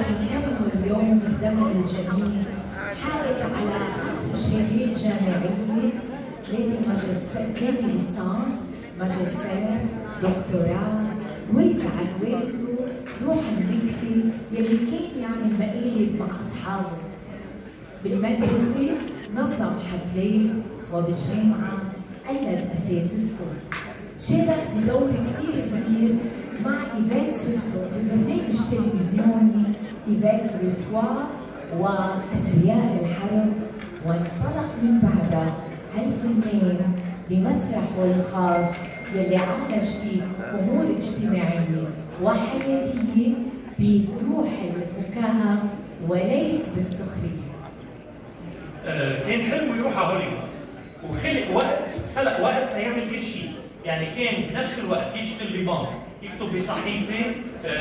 نكرمه اليوم بالزمن الجميل حائز على خمس شهادات جامعية ثلاثة ماجستير ثلاثة ليسانس ماجستير دكتوراه ورث عن والده روح امريكتي يلي كان يعمل مقالب مع أصحابه. بالمدرسة نظم حفلات وبالجامعة قلد اساتذته شارك بدور كثير صغير ايفات روسوا واثرياء الحرب وانطلق من بعدها هالفنان بمسرحه الخاص يلي عالج فيه امور اجتماعيه وحياتيه بروح الفكاهه وليس بالسخريه. آه، كان حلمه يروح على هوليوود وخلق وقت خلق وقت ليعمل كل شيء يعني كان بنفس الوقت يشتغل ببنك يكتب بصحيفة آه،